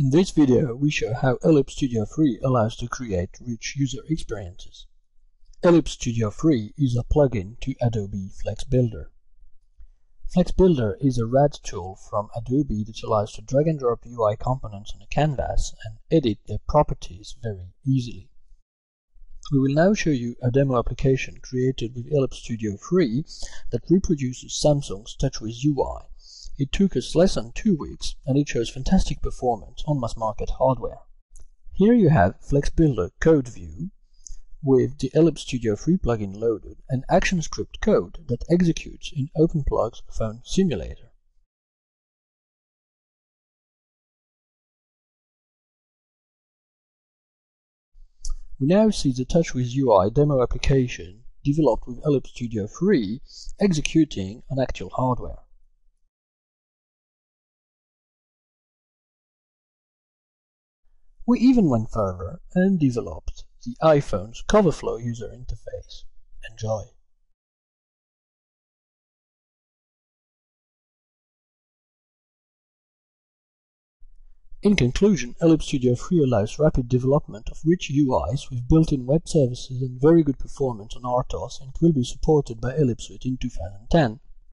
In this video, we show how ELIPS Studio 3 allows to create rich user experiences. ELIPS Studio 3 is a plugin to Adobe Flex Builder. Flex Builder is a RAD tool from Adobe that allows to drag and drop UI components on a canvas and edit their properties very easily. We will now show you a demo application created with ELIPS Studio 3 that reproduces Samsung's TouchWiz UI. It took us less than two weeks and it shows fantastic performance on mass market hardware. Here you have Flex Builder code view with the ELIPS Studio 3 plugin loaded and ActionScript code that executes in OpenPlug's phone simulator. We now see the TouchWiz UI demo application developed with ELIPS Studio 3 executing on actual hardware. We even went further and developed the iPhone's CoverFlow user interface. Enjoy! In conclusion, ELIPS Studio 3 allows rapid development of rich UIs with built-in web services and very good performance on RTOS and will be supported by Ellipse in 2010.